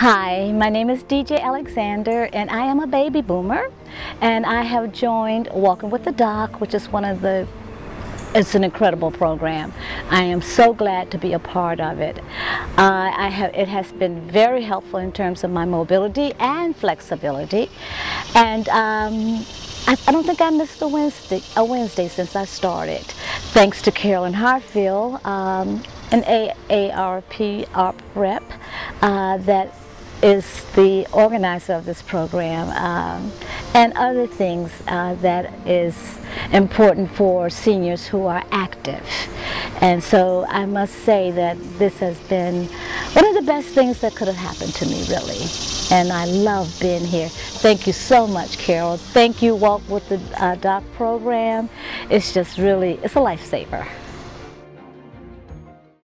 Hi, my name is DJ Alexander and I am a baby boomer and I have joined Walking with the Doc, which is one of the it's an incredible program. I am so glad to be a part of it. Uh, I have, it has been very helpful in terms of my mobility and flexibility. And um, I, I, don't think I missed a Wednesday, a Wednesday since I started. Thanks to Carolyn Hartfield, um, an AARP ARP rep uh, that is the organizer of this program um, and other things uh, that is important for seniors who are active. And so I must say that this has been one of the best things that could have happened to me, really. And I love being here. Thank you so much, Carol. Thank you, Walk with the uh, Doc program. It's just really, it's a lifesaver.